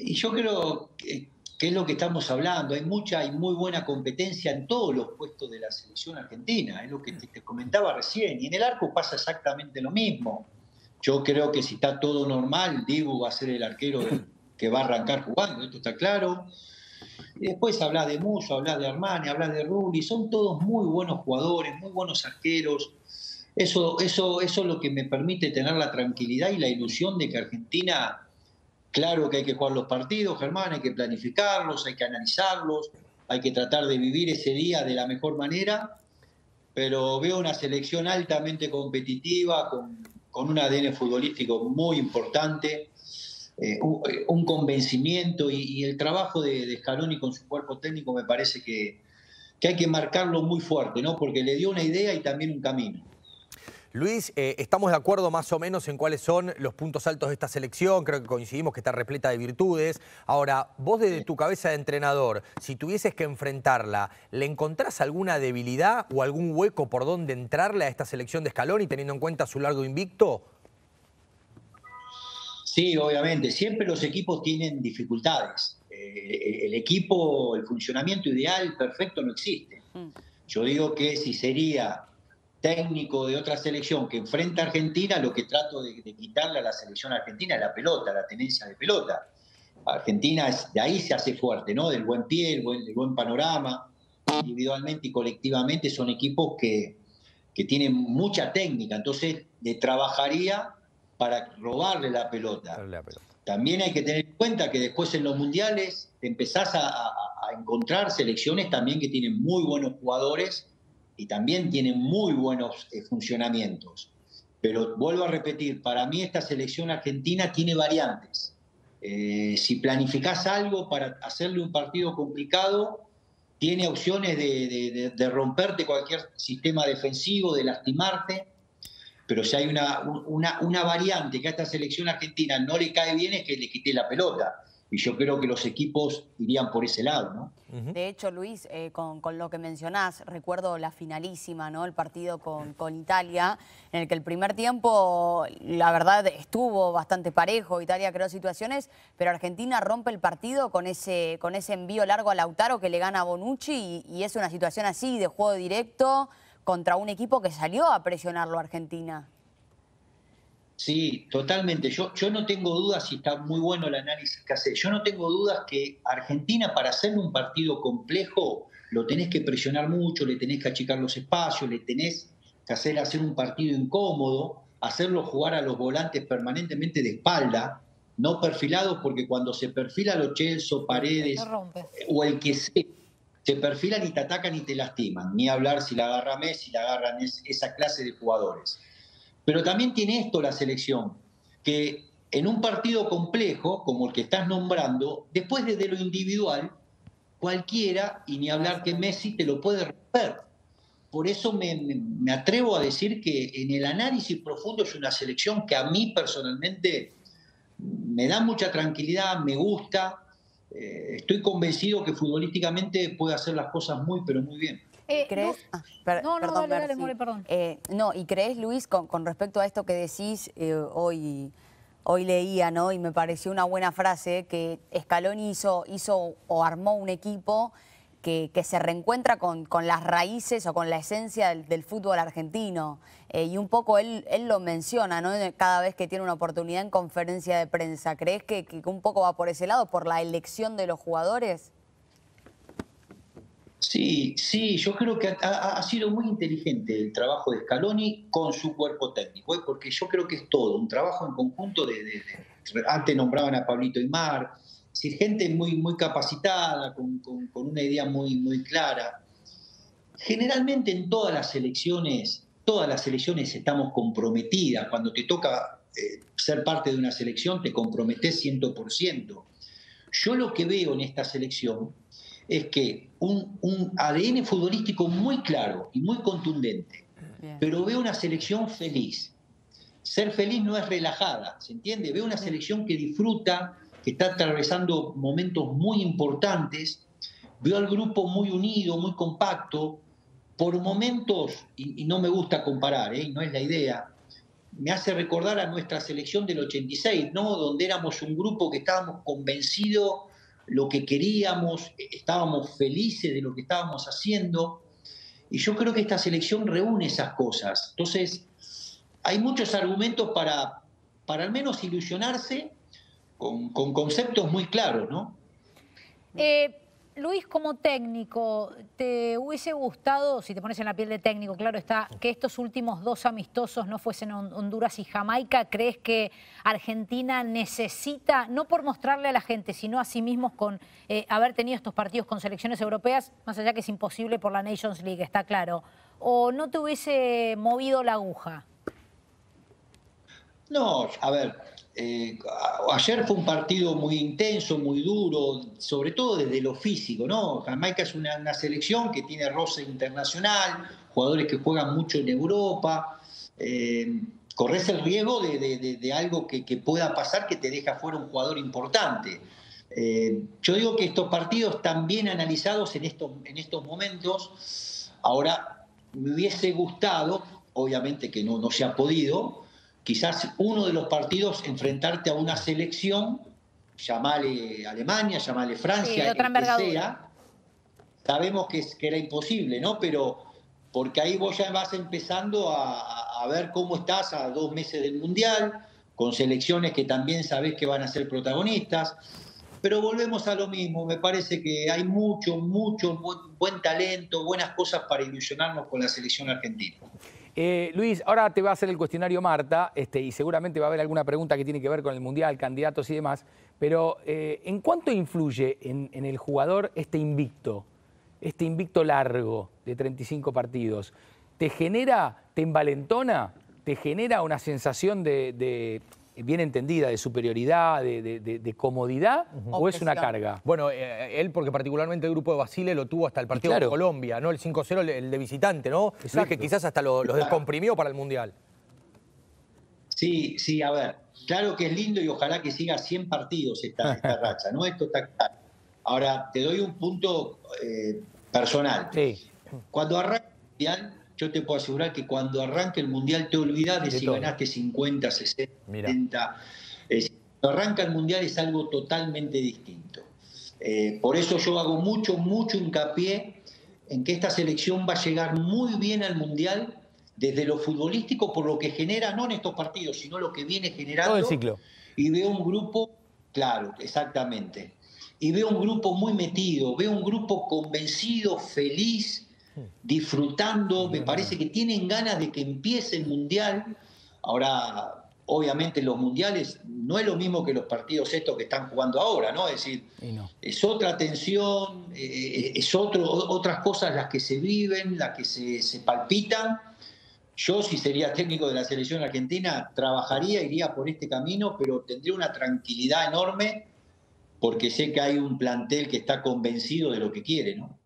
Y yo creo que, es lo que estamos hablando. Hay mucha y muy buena competencia en todos los puestos de la selección argentina. Es lo que te, comentaba recién. Y en el arco pasa exactamente lo mismo. Yo creo que si está todo normal, Diego va a ser el arquero que va a arrancar jugando, esto está claro. Y después habla de Muso, habla de Armani, habla de Rulli, son todos muy buenos jugadores, muy buenos arqueros. Eso, eso, eso es lo que me permite tener la tranquilidad y la ilusión de que Argentina Claro que hay que jugar los partidos, Germán, hay que planificarlos, hay que analizarlos, hay que tratar de vivir ese día de la mejor manera, pero veo una selección altamente competitiva, con, un ADN futbolístico muy importante, eh, un, convencimiento y, el trabajo de, de, Scaloni con su cuerpo técnico me parece que, que hay que marcarlo muy fuerte, ¿no? porque le dio una idea y también un camino. Luis, eh, estamos de acuerdo más o menos en cuáles son los puntos altos de esta selección, creo que coincidimos que está repleta de virtudes. Ahora, vos desde tu cabeza de entrenador, si tuvieses que enfrentarla, ¿le encontrás alguna debilidad o algún hueco por donde entrarle a esta selección de Scaloni teniendo en cuenta su largo invicto? Sí, obviamente, siempre los equipos tienen dificultades. Eh, el equipo, el funcionamiento ideal, perfecto, no existe. Mm. Yo digo que si sería técnico de otra selección que enfrenta a Argentina, lo que trato de, quitarle a la selección argentina es la pelota, la tenencia de pelota. Argentina es, de ahí se hace fuerte, ¿no? Del buen pie, el buen, buen panorama. Individualmente y colectivamente son equipos que, que tienen mucha técnica, entonces le trabajaría para robarle la pelota. También hay que tener en cuenta que después en los mundiales empezás a, a encontrar selecciones también que tienen muy buenos jugadores y también tiene muy buenos eh, funcionamientos. Pero vuelvo a repetir, para mí esta selección argentina tiene variantes. Eh, si planificás algo para hacerle un partido complicado, tiene opciones de, romperte cualquier sistema defensivo, de lastimarte. Pero si hay una, una, una, variante que a esta selección argentina no le cae bien es que le quite la pelota y yo creo que los equipos irían por ese lado, ¿no? De hecho, Luis, eh, con, lo que mencionás, recuerdo la finalísima, ¿no? El partido con, con, Italia, en el que el primer tiempo, la verdad, estuvo bastante parejo, Italia creó situaciones, pero Argentina rompe el partido con ese, con ese envío largo a Lautaro que le gana a Bonucci y, y es una situación así de juego directo contra un equipo que salió a presionarlo a Argentina. Sí, totalmente. Yo, yo no tengo dudas, y está muy bueno el análisis que hace, yo no tengo dudas que Argentina para hacer un partido complejo lo tenés que presionar mucho, le tenés que achicar los espacios, le tenés que hacer hacer un partido incómodo, hacerlo jugar a los volantes permanentemente de espalda, no perfilados, porque cuando se perfila los Chelsea, Paredes o el que se, se perfilan y te atacan y te lastiman. Ni hablar si la agarra Messi, la agarran esa clase de jugadores. Pero también tiene esto la selección, que en un partido complejo, como el que estás nombrando, después desde lo individual, cualquiera, y ni hablar que Messi, te lo puede romper. Por eso me, atrevo a decir que en el análisis profundo es una selección que a mí personalmente me da mucha tranquilidad, me gusta, eh, estoy convencido que futbolísticamente puede hacer las cosas muy, pero muy bien. Eh, ¿Crees? No, ah, no, perdón, dale, dale, perdón. Eh, no, y crees, Luis, con, respecto a esto que decís, eh, hoy, hoy leía, ¿no? Y me pareció una buena frase, que Scaloni hizo, hizo o armó un equipo que, se reencuentra con, las raíces o con la esencia del, fútbol argentino. y un poco él, él lo menciona, ¿no? Cada vez que tiene una oportunidad en conferencia de prensa. ¿Crees que, que un poco va por ese lado, por la elección de los jugadores? Sí, sí, yo creo que ha, sido muy inteligente el trabajo de Scaloni con su cuerpo técnico, ¿eh? porque yo creo que es todo, un trabajo en conjunto de, antes nombraban a Pablito Aymar, decir, gente muy, muy capacitada, con, una idea muy, muy clara. Generalmente en todas las elecciones, todas las elecciones estamos comprometidas, cuando te toca eh, ser parte de una selección te comprometes 100%. Yo lo que veo en esta selección es que un, ADN futbolístico muy claro y muy contundente, pero veo una selección feliz. Ser feliz no es relajada, ¿se entiende? Veo una selección que disfruta, que está atravesando momentos muy importantes, veo al grupo muy unido, muy compacto, por momentos, y, no me gusta comparar, ¿eh? no es la idea, me hace recordar a nuestra selección del 86, ¿no? Donde éramos un grupo que estábamos convencidos lo que queríamos, estábamos felices de lo que estábamos haciendo. Y yo creo que esta selección reúne esas cosas. Entonces, hay muchos argumentos para, para al menos ilusionarse con, conceptos muy claros, ¿no? Eh, Luis, como técnico, ¿te hubiese gustado, si te pones en la piel de técnico, claro está, que estos últimos dos amistosos no fuesen Honduras y Jamaica? ¿Crees que Argentina necesita, no por mostrarle a la gente, sino a sí mismos con eh, haber tenido estos partidos con selecciones europeas, más allá que es imposible por la Nations League, está claro? ¿O no te hubiese movido la aguja? No, a ver, eh, ayer fue un partido muy intenso, muy duro, sobre todo desde lo físico, ¿no? Jamaica es una, selección que tiene roce internacional, jugadores que juegan mucho en Europa. Eh, corres el riesgo de, algo que, pueda pasar que te deja fuera un jugador importante. Eh, yo digo que estos partidos están bien analizados en estos, en estos momentos. Ahora, me hubiese gustado, obviamente que no se ha podido, quizás uno de los partidos enfrentarte a una selección, llamale Alemania, llamale Francia, que sea, sabemos que, que, era imposible, ¿no? Pero porque ahí vos ya vas empezando a, ver cómo estás a dos meses del Mundial, con selecciones que también sabés que van a ser protagonistas. Pero volvemos a lo mismo, me parece que hay mucho, mucho buen talento, buenas cosas para ilusionarnos con la selección argentina. Eh, Luis, ahora te va a hacer el cuestionario Marta, este, y seguramente va a haber alguna pregunta que tiene que ver con el Mundial, candidatos y demás, pero eh, ¿en cuánto influye en, el jugador este invicto, este invicto largo de 35 partidos? ¿Te genera, te envalentona, te genera una sensación de bien entendida, de superioridad, de, comodidad, o es una carga? Bueno, eh, él porque particularmente el grupo de Basile lo tuvo hasta el partido de Colombia, ¿no? El 5-0, el de visitante, ¿no? Exacto. que quizás hasta los lo descomprimió para el Mundial. Sí, sí, a ver, claro que es lindo y ojalá que siga 100 partidos esta, racha, ¿no? Esto está claro. Ahora, te doy un punto eh, personal. Sí. Cuando arranca el Mundial, yo te puedo asegurar que cuando arranque el Mundial te olvidas de, si ganaste 50, 60, 70. cuando arranca el Mundial es algo totalmente distinto. Eh, por eso yo hago mucho, mucho hincapié en que esta selección va a llegar muy bien al Mundial desde lo futbolístico por lo que genera, no en estos partidos, sino lo que viene generando. Todo el ciclo. Y veo un grupo, claro, exactamente. Y veo un grupo muy metido, veo un grupo convencido, feliz, disfrutando, me parece que tienen ganas de que empiece el Mundial. Ahora, obviamente los mundiales no es lo mismo que los partidos estos que están jugando ahora, ¿no? Es decir, es otra tensión, eh, eh, es otro, otras cosas las que se viven, las que se, se, palpitan. Yo, si sería técnico de la selección argentina, trabajaría, iría por este camino, pero tendría una tranquilidad enorme porque sé que hay un plantel que está convencido de lo que quiere, ¿no?